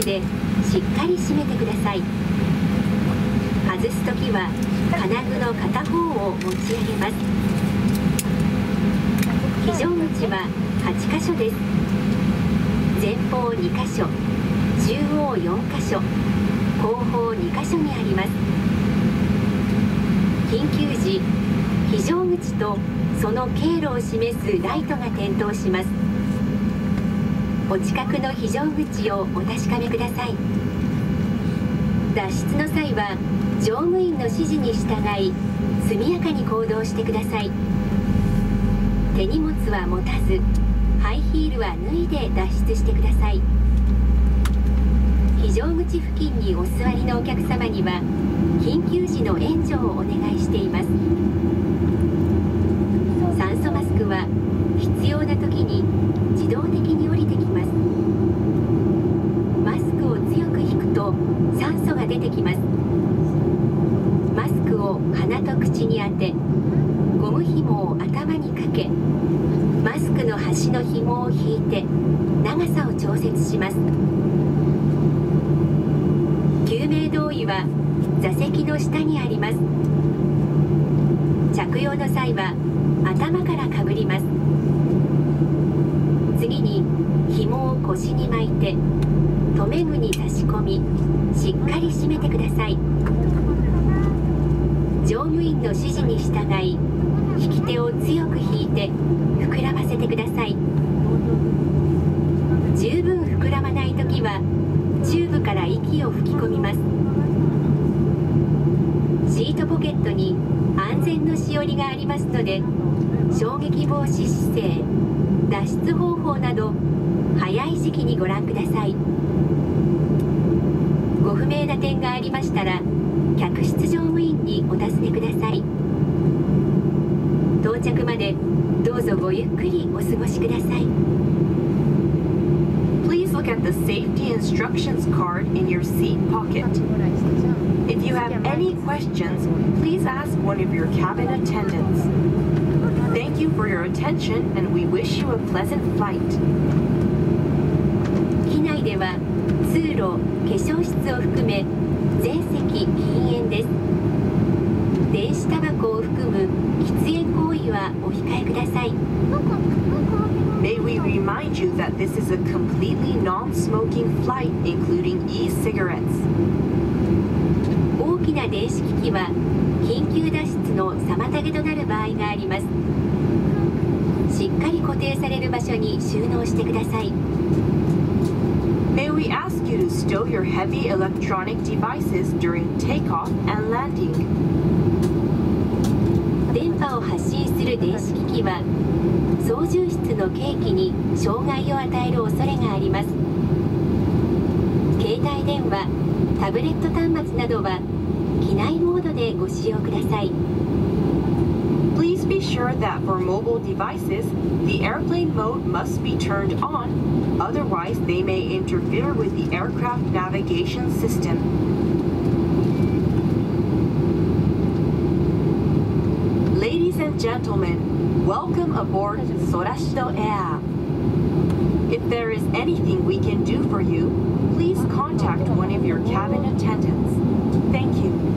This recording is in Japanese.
口でしっかり閉めてください。外すときは金具の片方を持ち上げます。非常口は8箇所です。前方2箇所中央4箇所後方2箇所にあります。緊急時非常口とその経路を示すライトが点灯します。お近くの非常口をお確かめください。脱出の際は乗務員の指示に従い速やかに行動してください。手荷物は持たずハイヒールは脱いで脱出してください。非常口付近にお座りのお客様には緊急時の援助をお願いしています。酸素マスクは必要な時に自動的に降りてきますマスクを強く引くと酸素が出てきますマスクを鼻と口に当てゴム紐を頭にかけマスクの端の紐を引いて長さを調節します救命胴衣座席の下にあります。着用の際は頭からかぶります。次に紐を腰に巻いて留め具に差し込みしっかり締めてください。乗務員の指示に従い引き手を強く引いて膨らませてください。十分膨らまない時はチューブから息を吹き込みます。シートポケットに安全のしおりがありますので衝撃防止姿勢脱出方法など早い時期にご覧ください。ご不明な点がありましたら客室乗務員にお尋ねください。到着までどうぞごゆっくりお過ごしください。look at the safety instructions card in your seat pocket. If you have any questions, please ask one of your cabin attendants. Thank you for your attention and we wish you a pleasant flight. 機内では通路化粧室を含め全席禁煙です電子タバコを含む喫煙行為はお控えください May we remind you that this is a completely non-smoking flight including e-cigarettes. 大きな電子機器は緊急脱出の妨げとなる場合がありますしっかり固定される場所に収納してください May we ask you to stow your heavy electronic devices during takeoff and landing. 電波を発信する電子機器は操縦室の計器に障害を与える恐れがあります携帯電話タブレット端末などは機内モードでご使用ください Please be sure that for mobile devices, the airplane mode must be turned on, otherwise they may interfere with the aircraft navigation system. Gentlemen, welcome aboard Sorashido Air. If there is anything we can do for you, please contact one of your cabin attendants. Thank you.